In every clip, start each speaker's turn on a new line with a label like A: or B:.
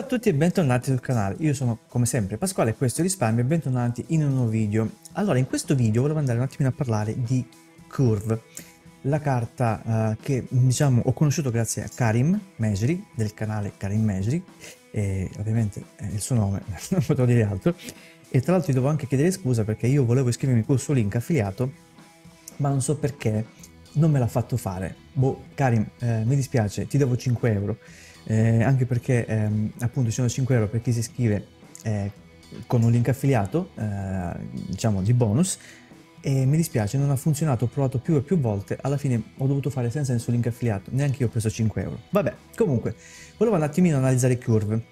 A: Ciao a tutti e bentornati sul canale, io sono come sempre Pasquale e questo è Risparmio e bentornati in un nuovo video. Allora in questo video volevo andare un attimino a parlare di Curve, la carta uh, che diciamo ho conosciuto grazie a Karim Mejri del canale Karim Mejri e ovviamente è il suo nome, non potevo dire altro e tra l'altro gli devo anche chiedere scusa perché io volevo iscrivermi col suo link affiliato ma non so perché non me l'ha fatto fare. Boh, Karim, eh, mi dispiace, ti devo 5 euro eh, anche perché ehm, appunto ci sono 5 euro per chi si iscrive eh, con un link affiliato, eh, diciamo di bonus, e mi dispiace, non ha funzionato, ho provato più e più volte, alla fine ho dovuto fare senza nessun link affiliato, neanche io ho preso 5 euro. Vabbè, comunque, volevo un attimino analizzare Curve,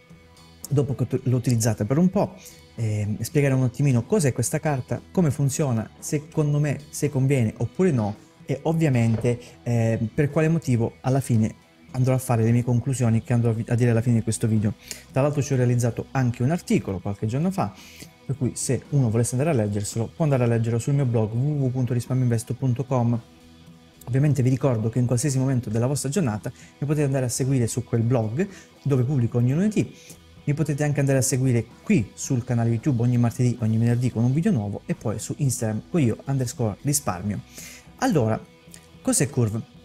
A: dopo che l'ho utilizzata per un po', eh, spiegare un attimino cos'è questa carta, come funziona, secondo me se conviene oppure no, e ovviamente eh, per quale motivo alla fine andrò a fare le mie conclusioni che andrò a dire alla fine di questo video. Tra l'altro ci ho realizzato anche un articolo qualche giorno fa, per cui se uno volesse andare a leggerselo può andare a leggerlo sul mio blog www.risparmioinvesto.com. Ovviamente vi ricordo che in qualsiasi momento della vostra giornata mi potete andare a seguire su quel blog dove pubblico ogni lunedì. Mi potete anche andare a seguire qui sul canale YouTube ogni martedì, ogni venerdì con un video nuovo e poi su Instagram con io underscore risparmio. Allora, cos'è Curve?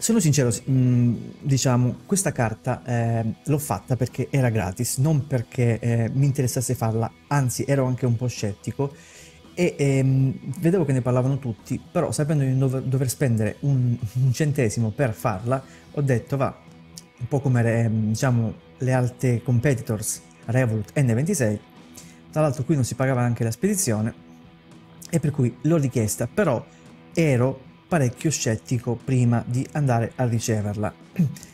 A: Sono sincero, mm, diciamo, questa carta eh, l'ho fatta perché era gratis, non perché eh, mi interessasse farla, anzi ero anche un po' scettico e ehm, vedevo che ne parlavano tutti, però sapendo di dover, dover spendere un, un, centesimo per farla, ho detto va, un po' come ehm, diciamo, le alte competitors Revolut N26, tra l'altro qui non si pagava anche la spedizione, e per cui l'ho richiesta, però ero parecchio scettico prima di andare a riceverla.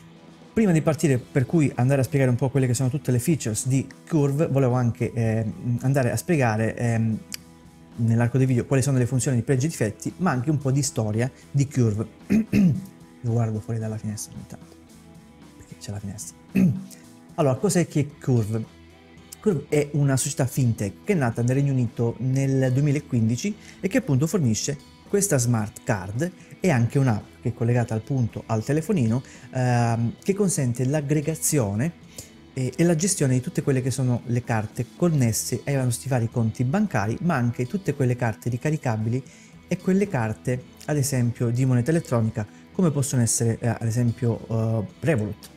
A: Prima di partire, per cui andare a spiegare un po' quelle che sono tutte le features di Curve, volevo anche eh, andare a spiegare eh, nell'arco dei video quali sono le funzioni di pregi e difetti, ma anche un po' di storia di Curve. Lo guardo fuori dalla finestra ogni tanto, perché c'è la finestra. allora, cos'è che Curve? Curve è una società fintech che è nata nel Regno Unito nel 2015 e che appunto fornisce questa smart card è anche un'app che è collegata al punto al telefonino ehm, che consente l'aggregazione e, e, la gestione di tutte quelle che sono le carte connesse ai nostri vari conti bancari, ma anche tutte quelle carte ricaricabili e quelle carte, ad esempio, di moneta elettronica, come possono essere eh, ad esempio uh, Revolut.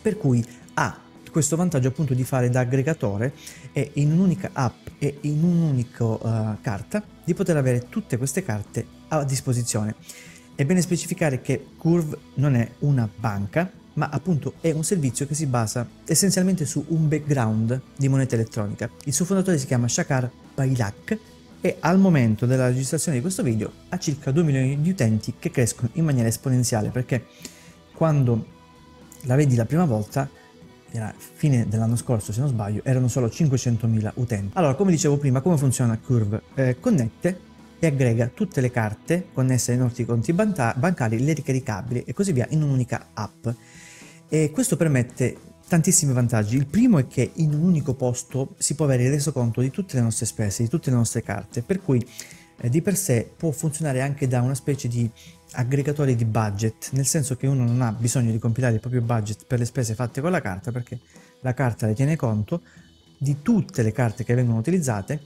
A: Per cui ha questo vantaggio appunto di fare da aggregatore e in un'unica app e in un'unica uh, carta di poter avere tutte queste carte a disposizione. È bene specificare che Curve non è una banca, ma appunto è un servizio che si basa essenzialmente su un background di moneta elettronica. Il suo fondatore si chiama Shakar Bailak e al momento della registrazione di questo video ha circa 2 milioni di utenti che crescono in maniera esponenziale perché quando la vedi la prima volta era fine dell'anno scorso se non sbaglio, erano solo 500.000 utenti. Allora, come dicevo prima, come funziona Curve? Eh, connette e aggrega tutte le carte connesse ai nostri conti bancari, le ricaricabili e così via in un'unica app. E questo permette tantissimi vantaggi. Il primo è che in un unico posto si può avere reso conto di tutte le nostre spese, di tutte le nostre carte, per cui eh, di per sé può funzionare anche da una specie di aggregatore di budget, nel senso che uno non ha bisogno di compilare il proprio budget per le spese fatte con la carta perché la carta ne tiene conto di tutte le carte che vengono utilizzate,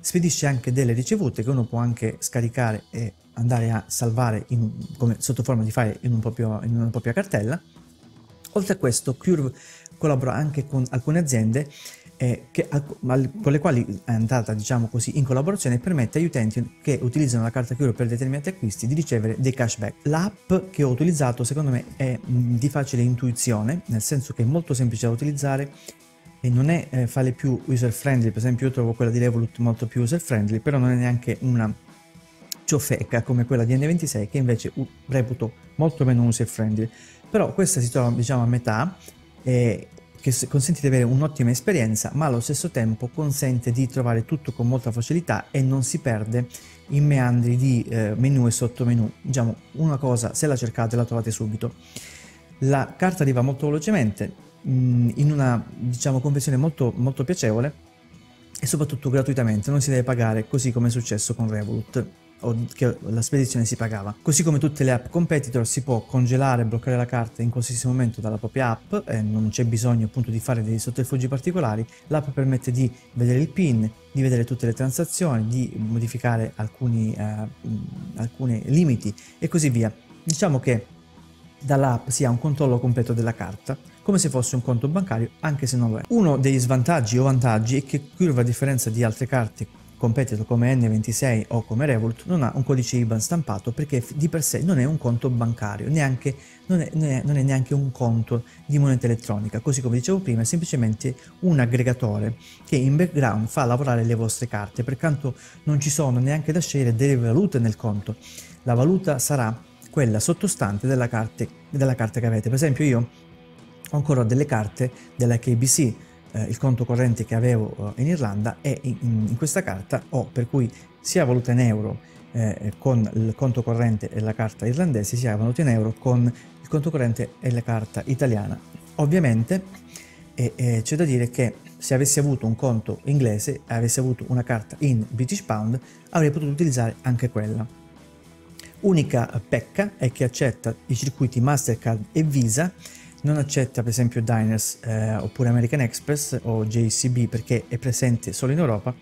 A: spedisce anche delle ricevute che uno può anche scaricare e andare a salvare in, come sotto forma di file in, un proprio, in una propria cartella. Oltre a questo, Curve collabora anche con alcune aziende eh, che, con le quali è andata diciamo così in collaborazione permette agli utenti che utilizzano la carta Cure per determinati acquisti di ricevere dei cashback. L'app che ho utilizzato secondo me è mh, di facile intuizione, nel senso che è molto semplice da utilizzare e non è eh, fare più user friendly, per esempio io trovo quella di Revolut molto più user friendly, però non è neanche una ciofeca come quella di N26 che invece reputo molto meno user friendly. Però questa si trova diciamo a metà e che consente di avere un'ottima esperienza, ma allo stesso tempo consente di trovare tutto con molta facilità e non si perde in meandri di eh, menu e sottomenu. Diciamo, una cosa, se la cercate la trovate subito. La carta arriva molto velocemente, mh, mm, in una diciamo, conversione molto, molto piacevole e soprattutto gratuitamente, non si deve pagare così come è successo con Revolut. O che la spedizione si pagava. Così come tutte le app competitor si può congelare e bloccare la carta in qualsiasi momento dalla propria app e non c'è bisogno appunto di fare dei sotterfugi particolari. L'app permette di vedere il PIN, di vedere tutte le transazioni, di modificare alcuni, eh, alcuni limiti e così via. Diciamo che dall'app si ha un controllo completo della carta, come se fosse un conto bancario, anche se non lo è. Uno degli svantaggi o vantaggi è che Curve, a differenza di altre carte competitor come N26 o come Revolut, non ha un codice IBAN stampato perché di per sé non è un conto bancario, neanche, non, è, non, è, non è neanche un conto di moneta elettronica, così come dicevo prima è semplicemente un aggregatore che in background fa lavorare le vostre carte, pertanto non ci sono neanche da scegliere delle valute nel conto, la valuta sarà quella sottostante della, carte, della carta che avete. Per esempio io ho ancora delle carte della KBC, eh, il conto corrente che avevo eh, in Irlanda e in, in, questa carta ho per cui sia valuta in euro eh, con il conto corrente e la carta irlandese sia valuta in euro con il conto corrente e la carta italiana. Ovviamente c'è da dire che se avessi avuto un conto inglese e avessi avuto una carta in British Pound avrei potuto utilizzare anche quella. Unica pecca è che accetta i circuiti Mastercard e Visa, non accetta per esempio Diners eh, oppure American Express o JCB perché è presente solo in Europa,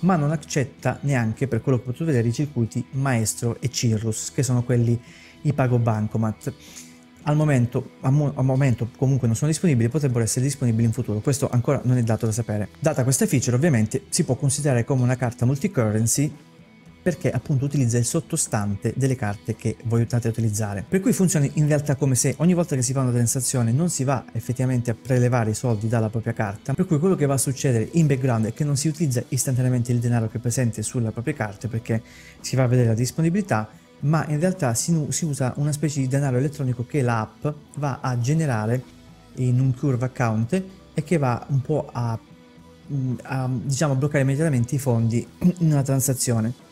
A: ma non accetta neanche per quello che ho potuto vedere i circuiti Maestro e Cirrus, che sono quelli i pago bancomat. Al momento, al momento, comunque non sono disponibili, potrebbero essere disponibili in futuro, questo ancora non è dato da sapere. Data questa feature ovviamente si può considerare come una carta multicurrency perché appunto utilizza il sottostante delle carte che voi andate a utilizzare. Per cui funziona in realtà come se ogni volta che si fa una transazione non si va effettivamente a prelevare i soldi dalla propria carta, per cui quello che va a succedere in background è che non si utilizza istantaneamente il denaro che è presente sulla propria carta perché si va a vedere la disponibilità, ma in realtà si, si usa una specie di denaro elettronico che l'app va a generare in un curve account e che va un po' a, a diciamo, bloccare immediatamente i fondi in una transazione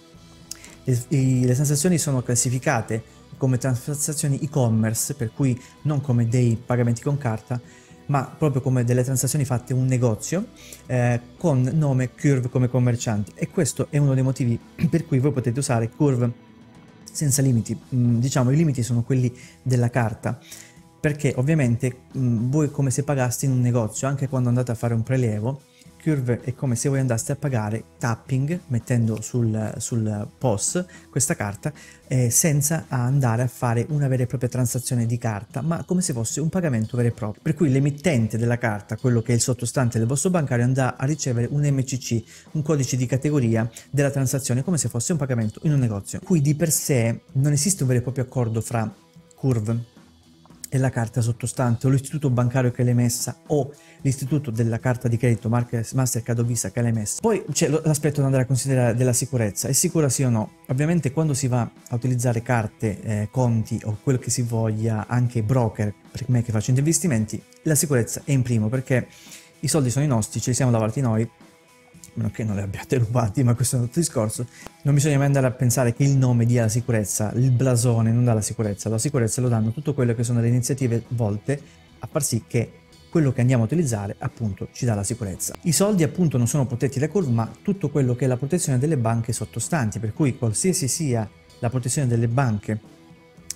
A: le, le transazioni sono classificate come transazioni e-commerce, per cui non come dei pagamenti con carta, ma proprio come delle transazioni fatte in un negozio eh, con nome Curve come commerciante e questo è uno dei motivi per cui voi potete usare Curve senza limiti, mm, diciamo i limiti sono quelli della carta perché ovviamente mm, voi come se pagaste in un negozio anche quando andate a fare un prelievo Curve è come se voi andaste a pagare tapping mettendo sul, sul POS questa carta eh, senza andare a fare una vera e propria transazione di carta ma come se fosse un pagamento vero e proprio. Per cui l'emittente della carta quello che è il sottostante del vostro bancario andrà a ricevere un MCC un codice di categoria della transazione come se fosse un pagamento in un negozio qui di per sé non esiste un vero e proprio accordo fra Curve la carta sottostante o l'istituto bancario che l'ha emessa o l'istituto della carta di credito Mastercard o Visa che l'ha emessa. Poi c'è l'aspetto da andare a considerare della sicurezza, è sicura sì o no? Ovviamente quando si va a utilizzare carte, eh, conti o quello che si voglia, anche broker, per me che faccio investimenti, la sicurezza è in primo perché i soldi sono i nostri, ce li siamo davanti noi meno che non li abbiate rubati, ma questo è un altro discorso. Non bisogna mai andare a pensare che il nome dia la sicurezza, il blasone non dà la sicurezza, la sicurezza lo danno tutto quello che sono le iniziative volte a far sì che quello che andiamo a utilizzare appunto ci dà la sicurezza. I soldi appunto non sono protetti da curve, ma tutto quello che è la protezione delle banche sottostanti, per cui qualsiasi sia la protezione delle banche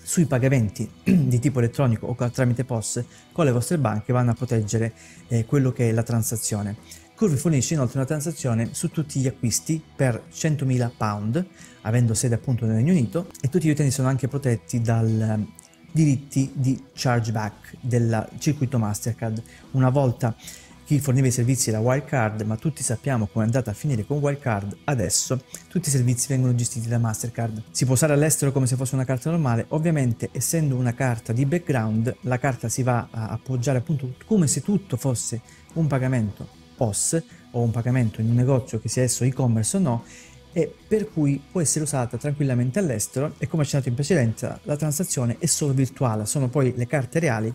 A: sui pagamenti di tipo elettronico o tramite POS con le vostre banche vanno a proteggere eh, quello che è la transazione. Curve fornisce inoltre una transazione su tutti gli acquisti per 100.000 pound, avendo sede appunto nel Regno Unito, e tutti gli utenti sono anche protetti dal ehm, diritti di chargeback del circuito Mastercard. Una volta chi forniva i servizi era Wildcard, ma tutti sappiamo come è andata a finire con Wildcard, adesso tutti i servizi vengono gestiti da Mastercard. Si può usare all'estero come se fosse una carta normale, ovviamente essendo una carta di background, la carta si va a appoggiare appunto come se tutto fosse un pagamento POS o un pagamento in un negozio che sia esso e-commerce o no e per cui può essere usata tranquillamente all'estero e come accennato in precedenza la transazione è solo virtuale, sono poi le carte reali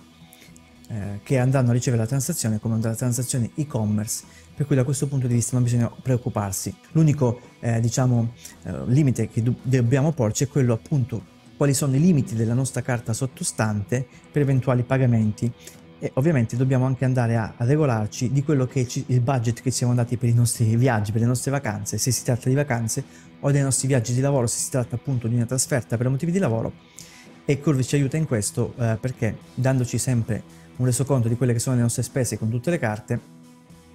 A: eh, che andranno a ricevere la transazione come una transazione e-commerce per cui da questo punto di vista non bisogna preoccuparsi. L'unico eh, diciamo eh, limite che do dobbiamo porci è quello appunto quali sono i limiti della nostra carta sottostante per eventuali pagamenti e ovviamente dobbiamo anche andare a regolarci di quello che è il budget che ci siamo dati per i nostri viaggi, per le nostre vacanze, se si tratta di vacanze o dei nostri viaggi di lavoro, se si tratta appunto di una trasferta per motivi di lavoro. E Curve ci aiuta in questo eh, perché dandoci sempre un resoconto di quelle che sono le nostre spese con tutte le carte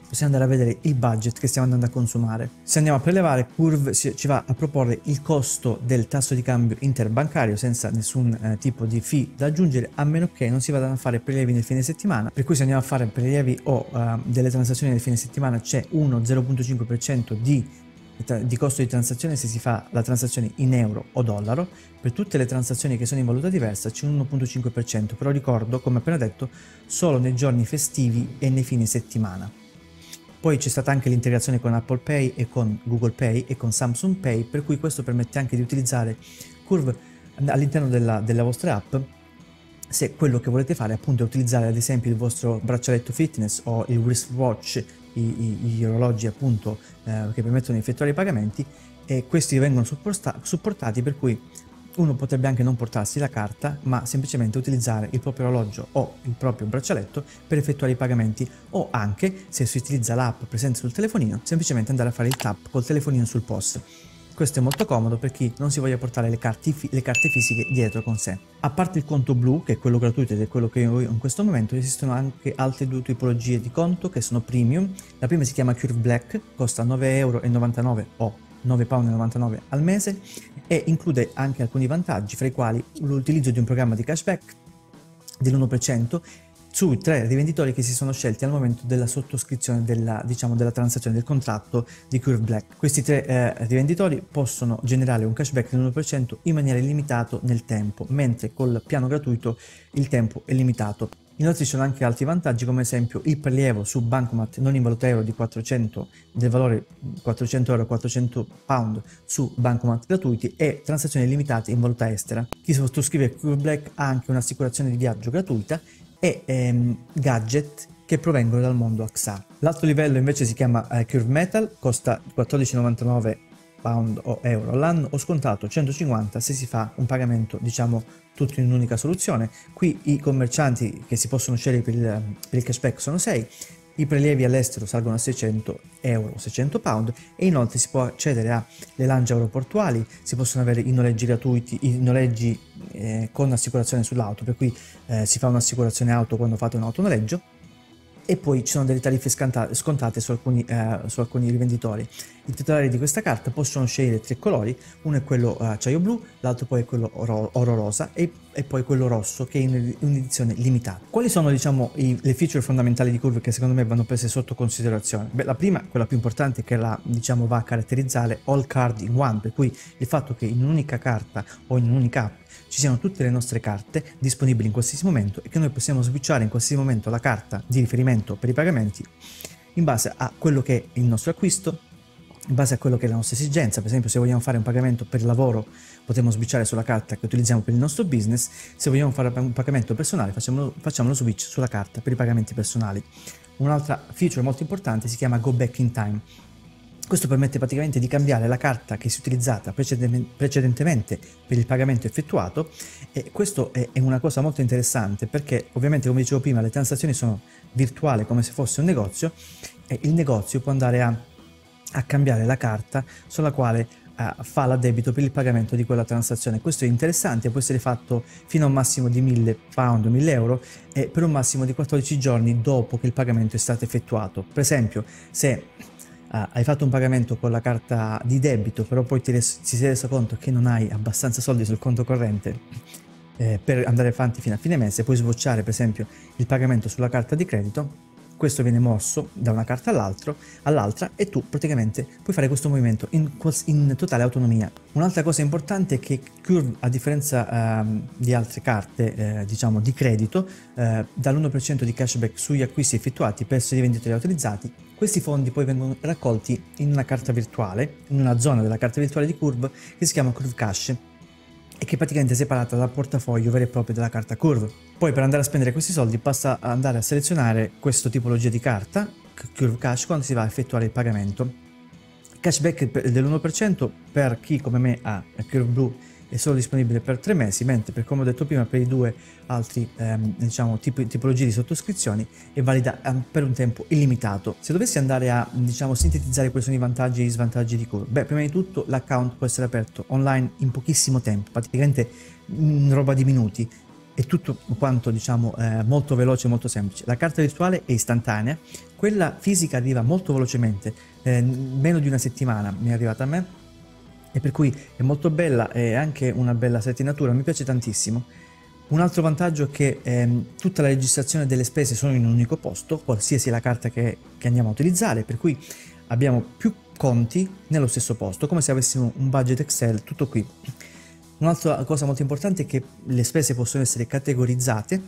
A: possiamo andare a vedere il budget che stiamo andando a consumare. Se andiamo a prelevare, Curve ci va a proporre il costo del tasso di cambio interbancario senza nessun eh, tipo di fee da aggiungere, a meno che non si vadano a fare prelievi nel fine settimana. Per cui se andiamo a fare prelievi o uh, delle transazioni nel fine settimana c'è 1-0.5% di di costo di transazione se si fa la transazione in euro o dollaro, per tutte le transazioni che sono in valuta diversa c'è un 1.5%, però ricordo, come appena detto, solo nei giorni festivi e nei fine settimana. Poi c'è stata anche l'integrazione con Apple Pay e con Google Pay e con Samsung Pay, per cui questo permette anche di utilizzare Curve all'interno della, della vostra app. Se quello che volete fare appunto è utilizzare ad esempio il vostro braccialetto fitness o il wristwatch, i, i, gli orologi appunto eh, che permettono di effettuare i pagamenti e questi vengono supportati per cui uno potrebbe anche non portarsi la carta, ma semplicemente utilizzare il proprio orologio o il proprio braccialetto per effettuare i pagamenti o anche, se si utilizza l'app presente sul telefonino, semplicemente andare a fare il tap col telefonino sul POS. Questo è molto comodo per chi non si voglia portare le carte, le carte, fisiche dietro con sé. A parte il conto blu, che è quello gratuito ed è quello che ho in questo momento, esistono anche altre due tipologie di conto che sono premium. La prima si chiama Curve Black, costa 9,99€ o 9,99€ al mese e include anche alcuni vantaggi, fra i quali l'utilizzo di un programma di cashback dell'1% sui tre rivenditori che si sono scelti al momento della sottoscrizione della, diciamo, della transazione del contratto di Curve Black. Questi tre eh, rivenditori possono generare un cashback dell'1% in maniera illimitata nel tempo, mentre col piano gratuito il tempo è limitato. Inoltre ci sono anche altri vantaggi come esempio il prelievo su Bancomat non in valuta euro di 400 del valore 400 euro 400 pound su Bancomat gratuiti e transazioni limitate in valuta estera. Chi sottoscrive Curve Black ha anche un'assicurazione di viaggio gratuita e ehm, gadget che provengono dal mondo AXA. L'altro livello invece si chiama eh, Curve Metal, costa 14,99 pound o euro all'anno o scontato 150 se si fa un pagamento diciamo tutto in un'unica soluzione. Qui i commercianti che si possono scegliere per il, per il cashback sono 6, i prelievi all'estero salgono a 600 euro, 600 pound e inoltre si può accedere alle lounge aeroportuali, si possono avere i noleggi gratuiti, i noleggi eh, con assicurazione sull'auto, per cui eh, si fa un'assicurazione auto quando fate un autonoleggio e poi ci sono delle tariffe scontate su alcuni, eh, su alcuni, rivenditori. I titolari di questa carta possono scegliere tre colori, uno è quello eh, acciaio blu, l'altro poi è quello oro, oro rosa e, e, poi quello rosso che è in un'edizione limitata. Quali sono diciamo, i, le feature fondamentali di Curve che secondo me vanno prese sotto considerazione? Beh, la prima, quella più importante, che la, diciamo, va a caratterizzare all card in one, per cui il fatto che in un'unica carta o in un'unica app ci siano tutte le nostre carte disponibili in qualsiasi momento e che noi possiamo switchare in qualsiasi momento la carta di riferimento per i pagamenti in base a quello che è il nostro acquisto, in base a quello che è la nostra esigenza. Per esempio, se vogliamo fare un pagamento per lavoro, potremo switchare sulla carta che utilizziamo per il nostro business. Se vogliamo fare un pagamento personale, facciamo, facciamo lo switch sulla carta per i pagamenti personali. Un'altra feature molto importante si chiama Go Back in Time questo permette praticamente di cambiare la carta che si è utilizzata precedentemente per il pagamento effettuato e questo è una cosa molto interessante perché ovviamente come dicevo prima le transazioni sono virtuali come se fosse un negozio e il negozio può andare a, a cambiare la carta sulla quale uh, fa l'addebito per il pagamento di quella transazione. Questo è interessante, può essere fatto fino a un massimo di 1000 pound, 1000 euro e per un massimo di 14 giorni dopo che il pagamento è stato effettuato. Per esempio se uh, hai fatto un pagamento con la carta di debito, però poi ti, res- ti sei reso conto che non hai abbastanza soldi sul conto corrente eh, per andare avanti fino a fine mese, puoi swatchare per esempio il pagamento sulla carta di credito, questo viene mosso da una carta all'altra e tu praticamente puoi fare questo movimento in, in, totale autonomia. Un'altra cosa importante è che Curve, a differenza eh, di altre carte eh, diciamo di credito, eh, dall'1% di cashback sugli acquisti effettuati presso i venditori autorizzati questi fondi poi vengono raccolti in una carta virtuale, in una zona della carta virtuale di Curve che si chiama Curve Cash e che è praticamente separata dal portafoglio vero e proprio della carta Curve. Poi per andare a spendere questi soldi basta andare a selezionare questa tipologia di carta, Curve Cash, quando si va a effettuare il pagamento. Cashback dell'1% per chi come me ha Curve Blue è solo disponibile per tre mesi, mentre per come ho detto prima per i due altri ehm, diciamo, tipi, tipologie di sottoscrizioni è valida ehm, per un tempo illimitato. Se dovessi andare a diciamo, sintetizzare quali sono i vantaggi e i svantaggi di Curve, beh prima di tutto l'account può essere aperto online in pochissimo tempo, praticamente in roba di minuti, è tutto quanto diciamo eh, molto veloce e molto semplice. La carta virtuale è istantanea, quella fisica arriva molto velocemente, eh, meno di una settimana mi è arrivata a me e per cui è molto bella e anche una bella settinatura, mi piace tantissimo. Un altro vantaggio è che ehm, tutta la registrazione delle spese sono in un unico posto, qualsiasi la carta che, che andiamo a utilizzare, per cui abbiamo più conti nello stesso posto, come se avessimo un budget Excel tutto qui. Un'altra cosa molto importante è che le spese possono essere categorizzate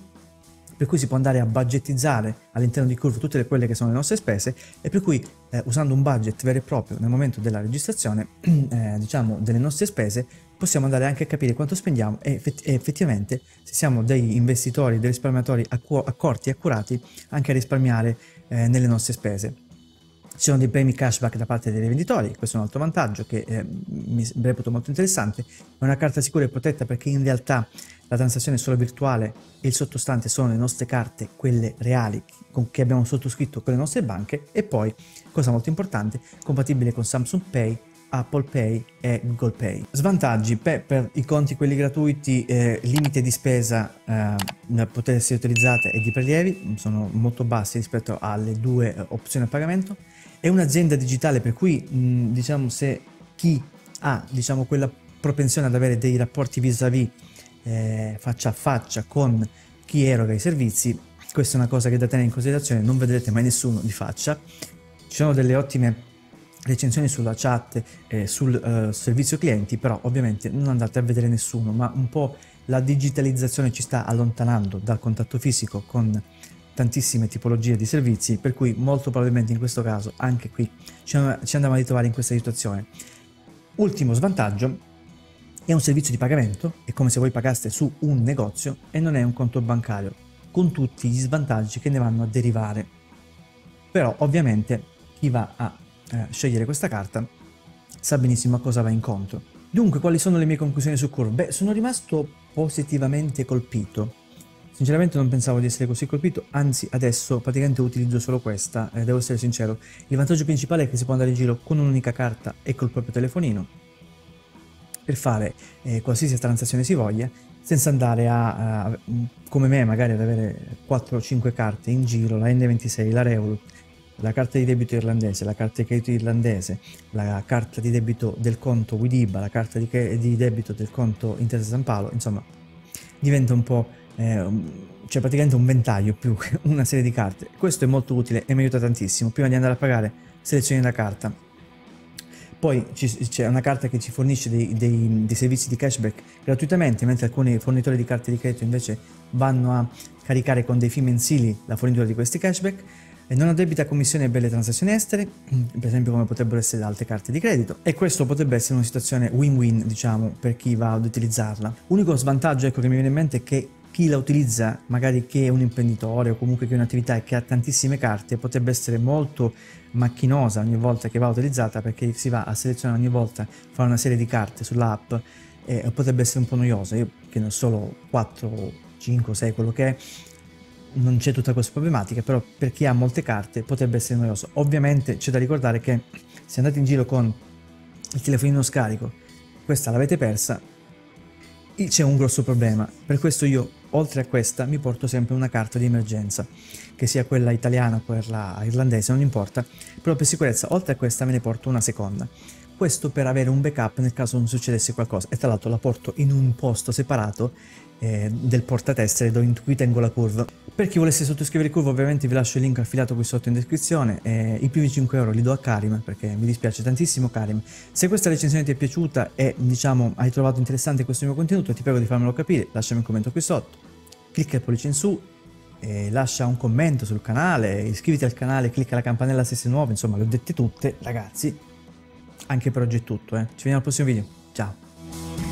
A: per cui si può andare a budgetizzare all'interno di Curve tutte quelle che sono le nostre spese e per cui eh, usando un budget vero e proprio nel momento della registrazione eh, diciamo delle nostre spese possiamo andare anche a capire quanto spendiamo e, effett- e effettivamente se siamo degli investitori, dei risparmiatori accorti e accurati anche a risparmiare eh, nelle nostre spese. Ci sono dei premi cashback da parte dei rivenditori, questo è un altro vantaggio che eh, mi reputo molto interessante. È una carta sicura e protetta perché in realtà la transazione è solo virtuale e il sottostante sono le nostre carte, quelle reali che abbiamo sottoscritto con le nostre banche e poi, cosa molto importante, compatibile con Samsung Pay, Apple Pay e Google Pay. Svantaggi Beh, per i conti quelli gratuiti, eh, limite di spesa eh, da poter essere utilizzate e di prelievi sono molto bassi rispetto alle due eh, opzioni a pagamento è un'azienda digitale per cui mh, diciamo se chi ha diciamo quella propensione ad avere dei rapporti vis-à-vis eh, faccia a faccia con chi eroga i servizi questa è una cosa che da tenere in considerazione non vedrete mai nessuno di faccia. Ci sono delle ottime recensioni sulla chat e sul uh, servizio clienti però ovviamente non andate a vedere nessuno ma un po' la digitalizzazione ci sta allontanando dal contatto fisico con tantissime tipologie di servizi, per cui molto probabilmente in questo caso anche qui ci andiamo a ritrovare in questa situazione. Ultimo svantaggio, è un servizio di pagamento, è come se voi pagaste su un negozio e non è un conto bancario, con tutti gli svantaggi che ne vanno a derivare. Però ovviamente chi va a eh, scegliere questa carta sa benissimo a cosa va incontro. Dunque, quali sono le mie conclusioni su Curve? Beh, sono rimasto positivamente colpito Sinceramente non pensavo di essere così colpito, anzi adesso praticamente utilizzo solo questa, eh, devo essere sincero. Il vantaggio principale è che si può andare in giro con un'unica carta e col proprio telefonino per fare eh, qualsiasi transazione si voglia, senza andare a, a, come me magari ad avere 4-5 carte in giro, la N26, la Revolut, la carta di debito irlandese, la carta di credito irlandese, la carta di debito del conto Widiba, la carta di, di debito del conto Intesa San Paolo, insomma diventa un po' eh, c'è praticamente un ventaglio più che una serie di carte. Questo è molto utile e mi aiuta tantissimo. Prima di andare a pagare, selezioni la carta. Poi c'è una carta che ci fornisce dei, dei, dei, servizi di cashback gratuitamente, mentre alcuni fornitori di carte di credito invece vanno a caricare con dei fee mensili la fornitura di questi cashback. E non addebita commissioni per le transazioni estere, per esempio come potrebbero essere altre carte di credito, e questo potrebbe essere una situazione win-win, diciamo, per chi va ad utilizzarla. L'unico svantaggio ecco, che mi viene in mente è che chi la utilizza, magari che è un imprenditore o comunque che è un'attività e che ha tantissime carte, potrebbe essere molto macchinosa ogni volta che va utilizzata perché si va a selezionare ogni volta, fare una serie di carte sull'app e potrebbe essere un po' noiosa. Io che ne ho solo 4, 5, 6, quello che è, non c'è tutta questa problematica, però per chi ha molte carte potrebbe essere noioso. Ovviamente c'è da ricordare che se andate in giro con il telefonino scarico, questa l'avete persa, c'è un grosso problema. Per questo io oltre a questa mi porto sempre una carta di emergenza, che sia quella italiana o quella irlandese, non importa, però per sicurezza oltre a questa me ne porto una seconda. Questo per avere un backup nel caso non succedesse qualcosa e tra l'altro la porto in un posto separato eh, del portatessere dove in tengo la curva. Per chi volesse sottoscrivere curva ovviamente vi lascio il link affilato qui sotto in descrizione, eh, i primi 5 euro li do a Karim perché mi dispiace tantissimo Karim. Se questa recensione ti è piaciuta e diciamo hai trovato interessante questo mio contenuto ti prego di farmelo capire, lasciami un commento qui sotto, clicca il pollice in su, eh, lascia un commento sul canale, iscriviti al canale, clicca la campanella se sei nuovo, insomma le ho dette tutte ragazzi, anche per oggi è tutto, eh. Ci vediamo al prossimo video. Ciao.